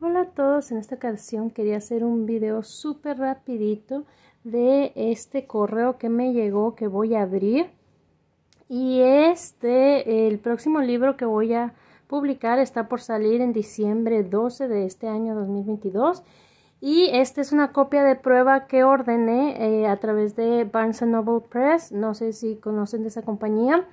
Hola a todos, en esta ocasión quería hacer un video súper rapidito de este correo que me llegó que voy a abrir. Y este el próximo libro que voy a publicar está por salir en diciembre 12 de este año 2022 y esta es una copia de prueba que ordené eh, a través de Barnes Noble Press. No sé si conocen de esa compañía.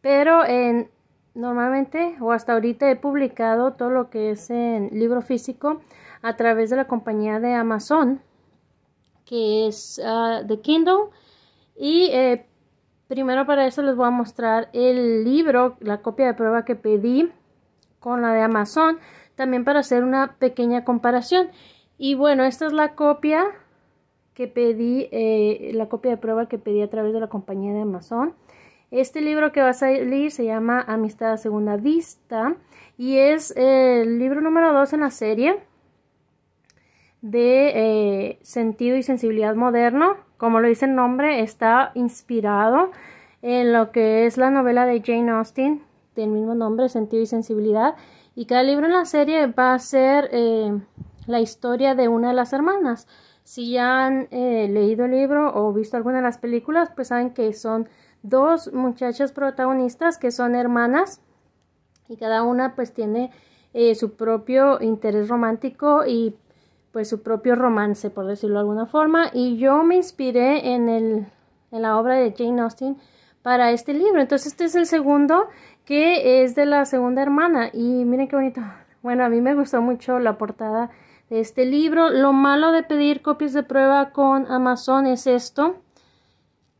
Pero en normalmente o hasta ahorita he publicado todo lo que es en libro físico a través de la compañía de Amazon que es uh, The Kindle. Y eh, primero para eso les voy a mostrar el libro la copia de prueba que pedí con la de Amazon también para hacer una pequeña comparación. Y bueno esta es la copia que pedí eh, la copia de prueba que pedí a través de la compañía de Amazon este libro que va a salir se llama Amistad a Segunda Vista y es el libro número 2 en la serie de eh, Sentido y Sensibilidad Moderno. Como lo dice el nombre, está inspirado en lo que es la novela de Jane Austen del mismo nombre, Sentido y Sensibilidad. Y cada libro en la serie va a ser eh, la historia de una de las hermanas. Si ya han eh, leído el libro o visto alguna de las películas, pues saben que son dos muchachas protagonistas que son hermanas y cada una pues tiene eh, su propio interés romántico y pues su propio romance por decirlo de alguna forma. Y yo me inspiré en, el, en la obra de Jane Austen para este libro. Entonces este es el segundo que es de la segunda hermana. Y miren qué bonito. Bueno a mí me gustó mucho la portada de este libro. Lo malo de pedir copias de prueba con Amazon es esto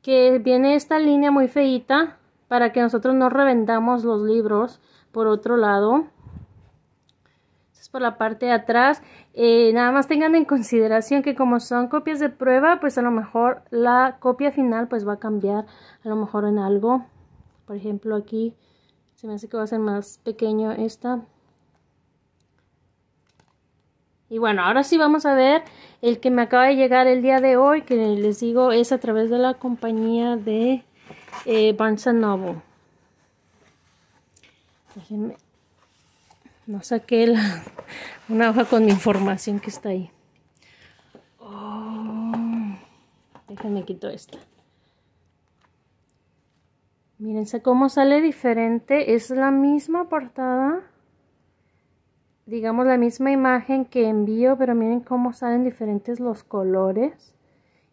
que viene esta línea muy feita para que nosotros no revendamos los libros por otro lado. Por la parte de atrás. Eh, nada más tengan en consideración que como son copias de prueba pues a lo mejor la copia final pues va a cambiar a lo mejor en algo. Por ejemplo aquí se me hace que va a ser más pequeño esta y bueno, ahora sí vamos a ver el que me acaba de llegar el día de hoy, que les digo es a través de la compañía de eh, Barnes Noble. Déjenme, no saqué la, una hoja con mi información que está ahí. Oh, déjenme quito esta. Mírense cómo sale diferente. Es la misma portada digamos la misma imagen que envío, pero miren cómo salen diferentes los colores.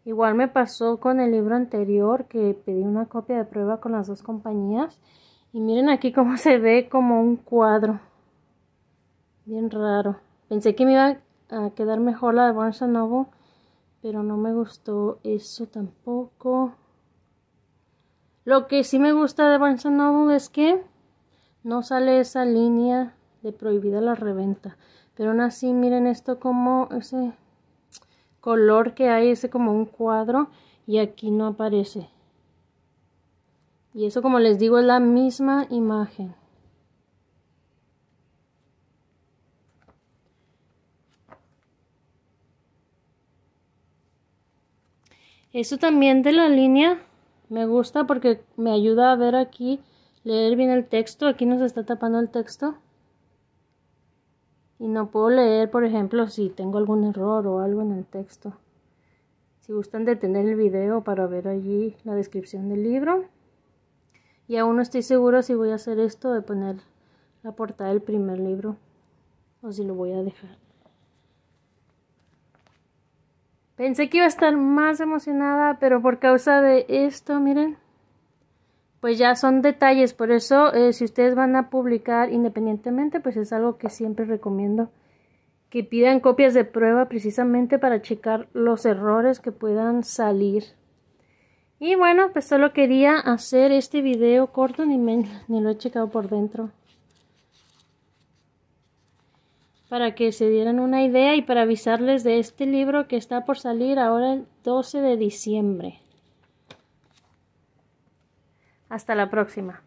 Igual me pasó con el libro anterior que pedí una copia de prueba con las dos compañías. Y miren aquí cómo se ve como un cuadro. Bien raro. Pensé que me iba a quedar mejor la de Barnes Noble, pero no me gustó eso tampoco. Lo que sí me gusta de Barnes Noble es que no sale esa línea de prohibida la reventa. Pero aún así, miren esto como ese color que hay, ese como un cuadro y aquí no aparece. Y eso como les digo es la misma imagen. Eso también de la línea me gusta porque me ayuda a ver aquí, leer bien el texto. Aquí nos está tapando el texto y no puedo leer, por ejemplo, si tengo algún error o algo en el texto. Si gustan detener el video para ver allí la descripción del libro. Y aún no estoy segura si voy a hacer esto de poner la portada del primer libro o si lo voy a dejar. Pensé que iba a estar más emocionada, pero por causa de esto, miren, pues ya son detalles, por eso eh, si ustedes van a publicar independientemente, pues es algo que siempre recomiendo que pidan copias de prueba precisamente para checar los errores que puedan salir. Y bueno, pues solo quería hacer este video corto, ni, me, ni lo he checado por dentro. Para que se dieran una idea y para avisarles de este libro que está por salir ahora el 12 de diciembre. Hasta la próxima.